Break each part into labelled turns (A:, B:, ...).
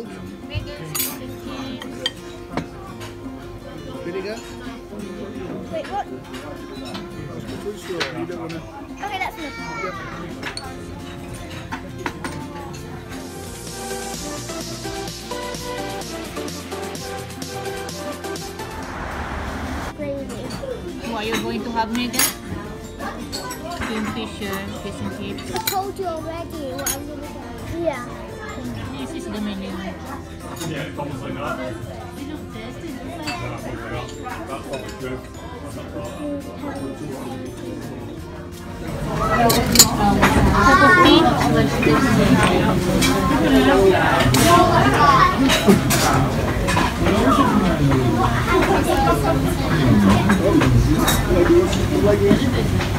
A: Salt? Vinegar?
B: Wait, what?
A: To...
B: Okay, that's enough. Gravy.
C: What you're going to have, Megan? Kingfisher, fish and chips.
B: I told you already what I'm gonna get. Yeah.
C: This is the menu. Cup of tea.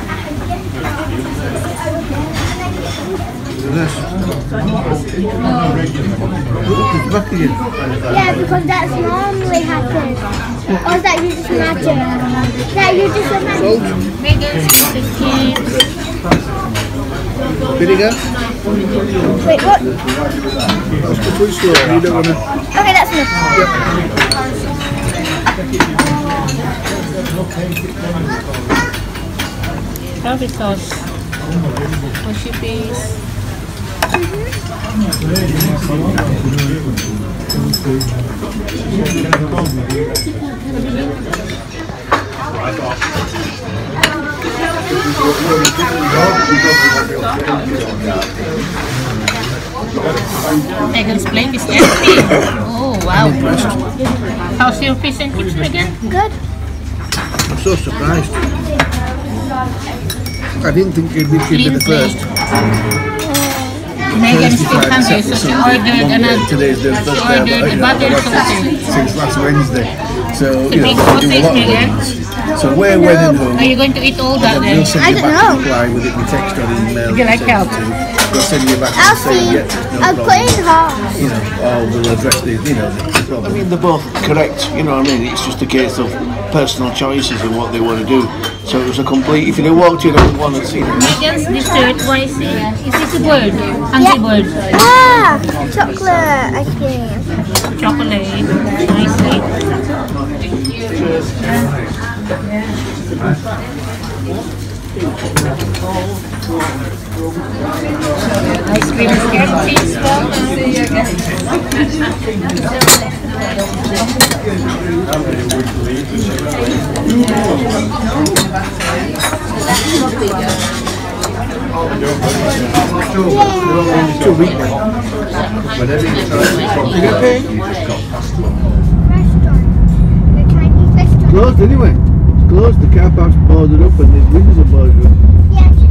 A: This. It's back again.
B: Yeah, because that's normally happens. Or is that you just imagine? That you just imagine.
A: Vinegar?
B: Wait, what?
A: That's too slow. You don't want to...
B: Okay, that's enough.
C: Curry sauce. Mushy peas. Megan's plate is empty. Oh wow. How's your fish and chips, again?
B: Good.
A: I'm so surprised. I didn't think it'd be, you'd be the first.
C: Megan is still hungry, so she ordered another. She ordered a butter sausage.
A: since last Wednesday. So, you know, we do a
C: sausage,
A: lot of
C: Megan.
A: So we're winning home.
C: Are you going to eat all that then?
A: we'll send
B: I
A: you
B: don't
A: back a
B: know.
A: reply with it, we text or email.
C: Would you like
A: send
C: help?
A: We'll send you back
B: I'll
A: and say,
B: see.
A: yeah, no
B: I'll
A: problem.
B: put it in half.
A: You know, or we'll address the, you know, the problem.
D: I mean, they're both correct, you know what I mean? It's just a case of personal choices and what they want to do. So it was a complete, if you'd have walked in on one and seen it,
C: Megan's dessert, what is it? Is this a bird? Hungry bird.
B: Ah, chocolate ice cream.
C: Chocolate. Nice. Ice cream is good. Cheese well.
A: Two weeks now. Whatever you try. You get paid? closed anyway. It's closed. The car park's boarded up and these windows are boarded up. Yeah.